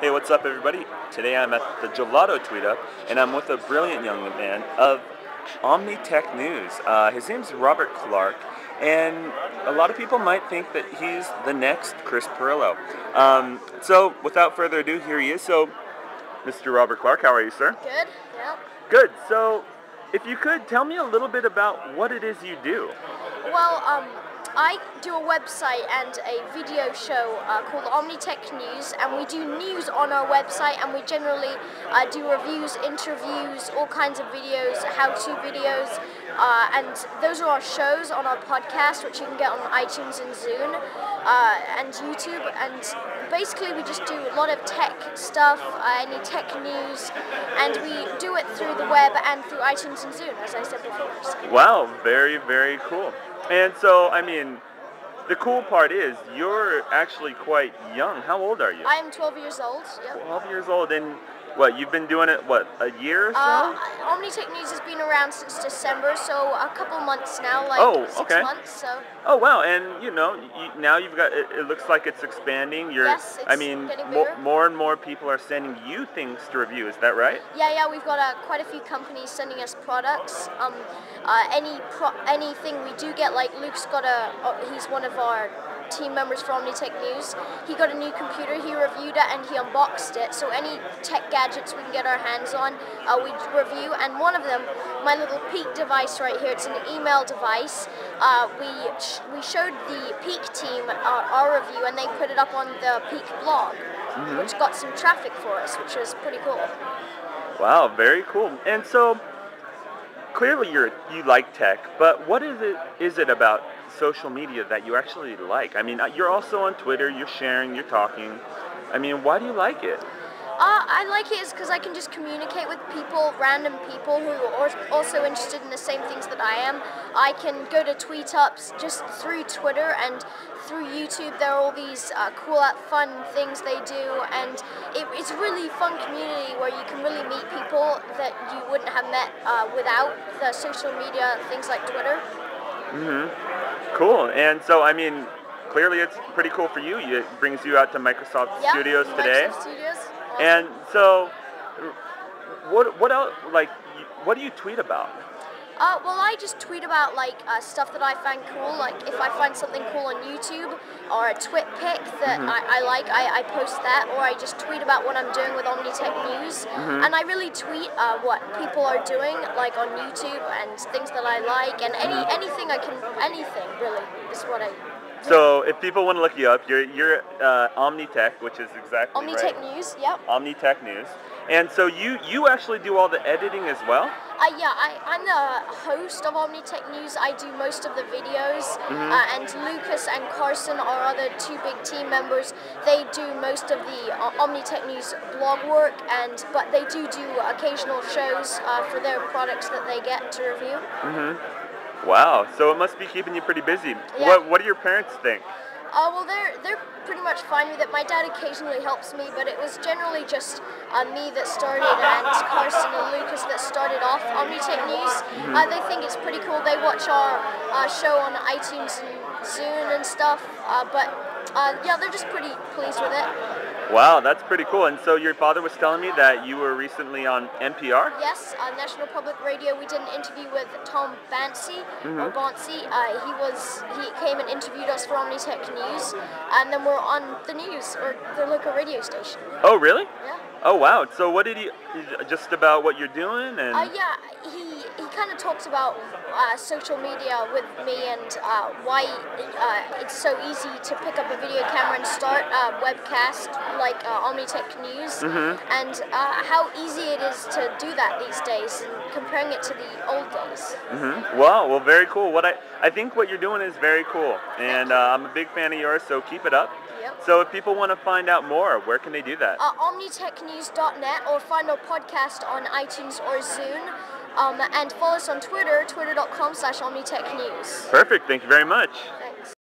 Hey, what's up, everybody? Today I'm at the Gelato Tweet Up, and I'm with a brilliant young man of Omnitech News. Uh, his name's Robert Clarke, and a lot of people might think that he's the next Chris Pirillo. Um, so, without further ado, here he is. So, Mr. Robert Clarke, how are you, sir? Good. Yeah. Good. So, if you could tell me a little bit about what it is you do. Well, um, I do a website and a video show uh, called Omnitech News, and we do news on our website, and we generally uh, do reviews, interviews, all kinds of videos, how-to videos, uh, and those are our shows on our podcast, which you can get on iTunes and Zune, uh, and YouTube, and basically we just do a lot of tech stuff, uh, any tech news, and we do it through the web and through iTunes and Zune, as I said before. Wow, very, very cool. And so, I mean, the cool part is you're actually quite young. How old are you? I am 12 years old. Yep. 12 years old, and what, you've been doing it, what, a year or so? Uh, Omnitech News has been around since December, so a couple months now, like Oh, six okay. months. So oh, wow, and you know, you, now you've got, it, it looks like it's expanding. You're, Yes, I mean, more, more and more people are sending you things to review, is that right? yeah, yeah, we've got uh, quite a few companies sending us products. Um, uh, any pro- anything we do get, like Luke's got a, uh, he's one of our team members for Omnitech News. He got a new computer, he reviewed it, and he unboxed it. So any tech gadgets we can get our hands on, uh, we review. And one of them, my little Peek device right here, it's an email device. Uh, we sh- we showed the Peek team our, our review, and they put it up on the Peek blog, which got some traffic for us, which was pretty cool. Wow, very cool. And so, clearly you're, you like tech, but what is it, is it about social media that you actually like? I mean, uh, you're also on Twitter, you're sharing, you're talking. I mean, why do you like it? Uh, I like it is because I can just communicate with people, random people who are also interested in the same things that I am. I can go to tweet ups just through Twitter and through YouTube. There are all these uh, cool, fun things they do, and it, it's a really fun community where you can really meet people that you wouldn't have met uh, without the social media things like Twitter. Mhm. Cool. And so, I mean, clearly it's pretty cool for you. It brings you out to Microsoft Yeah, Studios Microsoft today. Studios. And so, what what else? Like, what do you tweet about? Uh, well, I just tweet about like uh, stuff that I find cool. Like if I find something cool on YouTube or a twit pic that I, I like, I, I post that. Or I just tweet about what I'm doing with Omnitech News. And I really tweet uh, what people are doing, like on YouTube and things that I like, and any anything I can, anything really is what I. So, if people want to look you up, you're you're uh, Omnitech, which is exactly Omnitech right. News, yep. Omnitech News. And so you you actually do all the editing as well. Uh, yeah, I, I'm the host of Omnitech News. I do most of the videos, uh, and Lucas and Carson, our other two big team members, they do most of the uh, Omnitech News blog work, and but they do do occasional shows uh, for their products that they get to review. Wow. So it must be keeping you pretty busy. Yeah. What what do your parents think? Uh, well, they're they're pretty much fine with it. My dad occasionally helps me, but it was generally just uh, me that started and Carson and Lucas that started off Omnitech News. Uh, they think it's pretty cool. They watch our uh, show on iTunes and Zune and stuff. Uh, but uh, yeah, they're just pretty pleased with it. Wow, that's pretty cool. And so your father was telling me that you were recently on NPR. Yes, uh, National Public Radio. We did an interview with Tom Banse or Banse. Uh, he was he came and interviewed us for Omnitech News, and then we're on the news or the local radio station. Oh, really? Yeah. Oh, wow. So what did he? Just about what you're doing and. Uh, yeah, he kind of talks about uh, social media with me and uh, why uh, it's so easy to pick up a video camera and start a webcast like uh, Omnitech News, and uh, how easy it is to do that these days, and comparing it to the old days. Mhm. Wow. Well, very cool. What I I think what you're doing is very cool, and uh, I'm a big fan of yours. So keep it up. Yep. So if people want to find out more, where can they do that? Uh, OmnitechNews.net or find our podcast on iTunes or Zune. Um, and follow us on Twitter, twitter.com slash OmnitechNews. Perfect. Thank you very much.